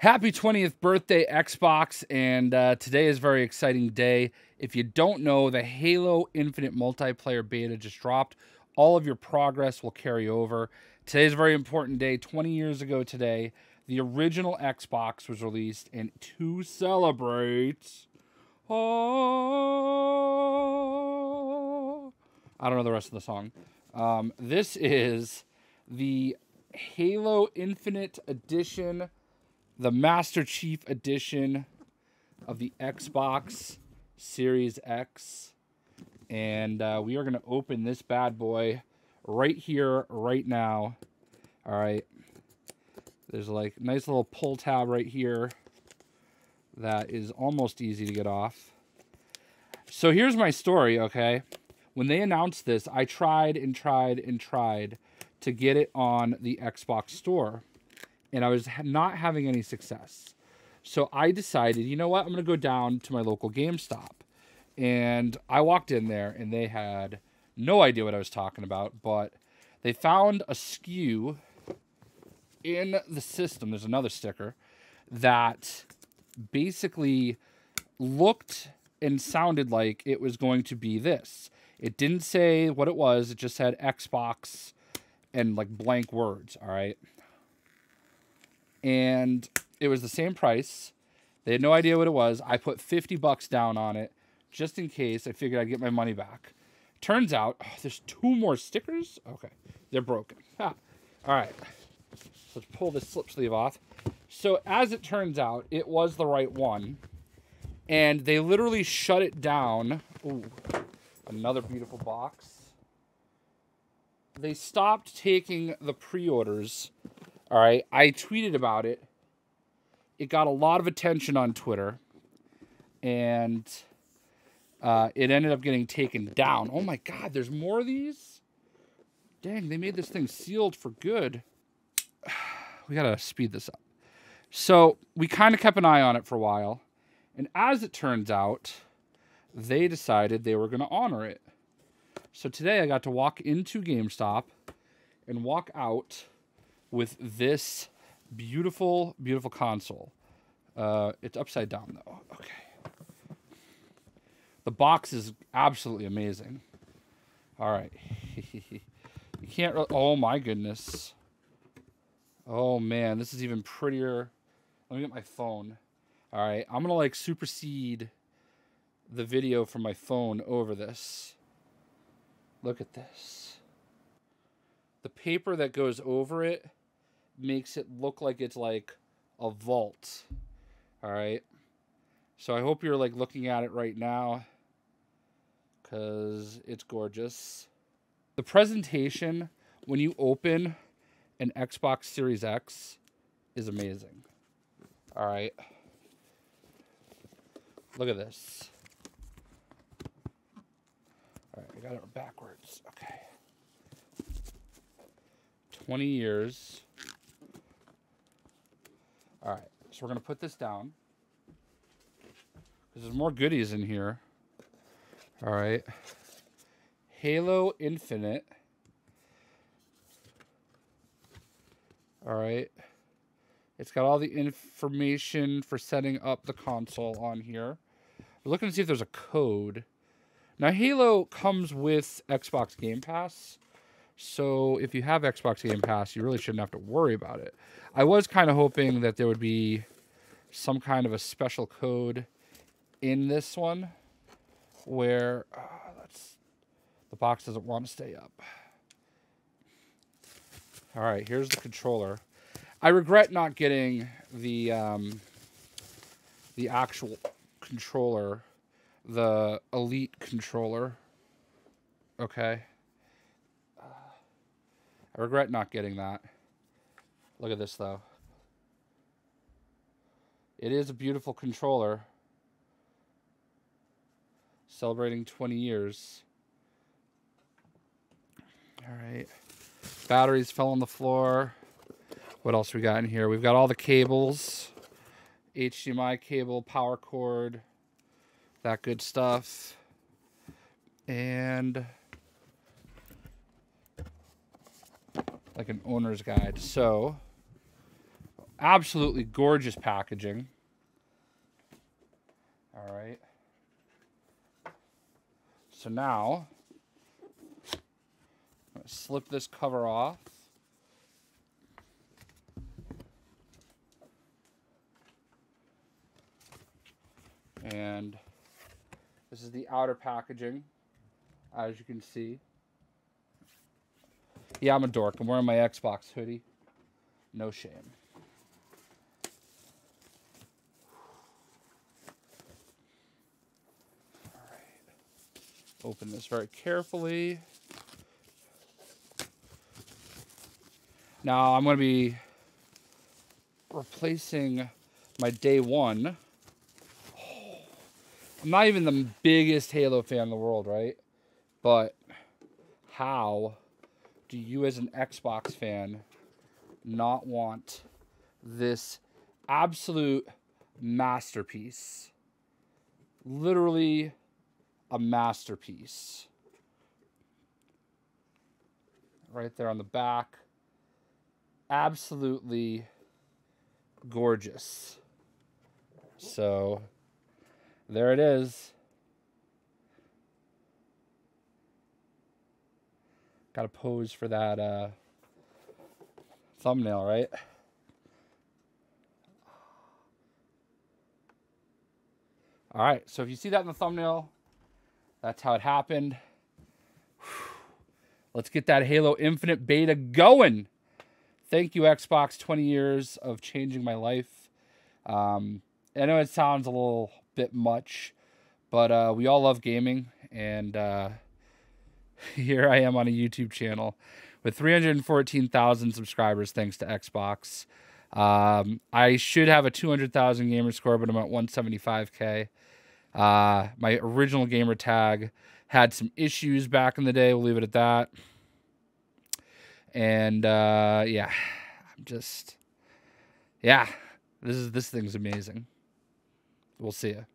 Happy 20th birthday, Xbox, and uh, today is a very exciting day. If you don't know, the Halo Infinite multiplayer beta just dropped. All of your progress will carry over. Today is a very important day. 20 years ago today, the original Xbox was released, and to celebrate, oh, I don't know the rest of the song. Um, this is the Halo Infinite Edition the Master Chief Edition of the Xbox Series X. And uh, we are going to open this bad boy right here, right now. All right. There's like nice little pull tab right here that is almost easy to get off. So here's my story, okay? When they announced this, I tried and tried and tried to get it on the Xbox store and I was not having any success. So I decided, you know what? I'm going to go down to my local GameStop. And I walked in there and they had no idea what I was talking about, but they found a SKU in the system. There's another sticker that basically looked and sounded like it was going to be this. It didn't say what it was, it just said Xbox and like blank words, all right? And it was the same price. They had no idea what it was. I put 50 bucks down on it just in case. I figured I'd get my money back. Turns out oh, there's two more stickers. Okay, they're broken. Ha. All right, let's pull this slip sleeve off. So as it turns out, it was the right one, and they literally shut it down. Ooh, another beautiful box. They stopped taking the pre-orders all right. I tweeted about it. It got a lot of attention on Twitter. And uh, it ended up getting taken down. Oh my God, there's more of these? Dang, they made this thing sealed for good. We got to speed this up. So we kind of kept an eye on it for a while. And as it turns out, they decided they were going to honor it. So today I got to walk into GameStop and walk out with this beautiful, beautiful console. Uh, it's upside down though. Okay. The box is absolutely amazing. All right. you can't. Oh my goodness. Oh man, this is even prettier. Let me get my phone. All right, I'm gonna like supersede the video from my phone over this. Look at this. The paper that goes over it makes it look like it's like a vault. All right. So I hope you're like looking at it right now cuz it's gorgeous. The presentation when you open an Xbox Series X is amazing. All right. Look at this. All right, I got it backwards. Okay. 20 years. All right, so we're gonna put this down because there's more goodies in here. All right, Halo Infinite. All right, it's got all the information for setting up the console on here. We're looking to see if there's a code. Now, Halo comes with Xbox Game Pass. So if you have Xbox Game Pass, you really shouldn't have to worry about it. I was kind of hoping that there would be some kind of a special code in this one where uh, that's the box doesn't want to stay up. All right, here's the controller. I regret not getting the um, the actual controller, the Elite controller. Okay. I regret not getting that. Look at this, though. It is a beautiful controller. Celebrating 20 years. All right. Batteries fell on the floor. What else we got in here? We've got all the cables. HDMI cable, power cord, that good stuff. And like an owner's guide. So Absolutely gorgeous packaging. All right. So now, slip this cover off. And this is the outer packaging, as you can see. Yeah, I'm a dork. I'm wearing my Xbox hoodie. No shame. All right. Open this very carefully. Now I'm going to be replacing my day one. I'm not even the biggest Halo fan in the world, right? But how do you, as an Xbox fan, not want this absolute masterpiece? Literally a masterpiece. Right there on the back. Absolutely gorgeous. So there it is. Got to pose for that uh, thumbnail, right? All right, so if you see that in the thumbnail, that's how it happened. Let's get that Halo Infinite beta going. Thank you, Xbox. 20 years of changing my life. Um, I know it sounds a little bit much, but uh, we all love gaming, and uh, here I am on a YouTube channel with 314,000 subscribers thanks to Xbox. Um, I should have a 200,000 gamer score, but I'm at 175k. Uh, my original gamer tag had some issues back in the day. We'll leave it at that. And uh, yeah, I'm just yeah, this is this thing's amazing. We'll see you.